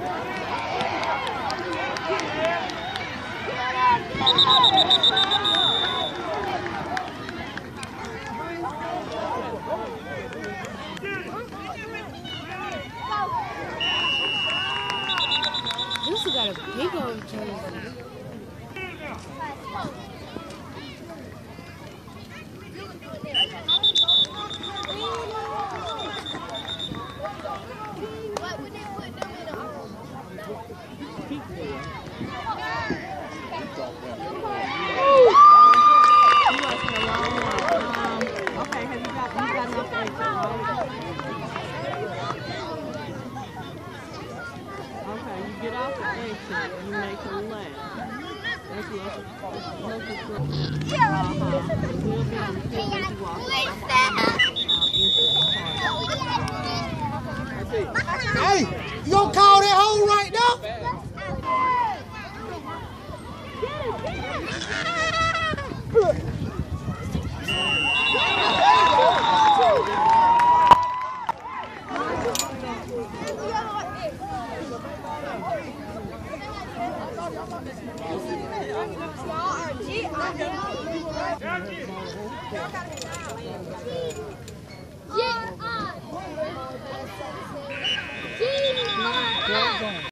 This got a big old jersey. Okay, have you got, you got enough eggs, right? Okay, you get off the exit and you make a left. That's local, local food. Uh-huh. We'll be on the field walk into the park. Hey, you gonna call that hole right now? Yeah.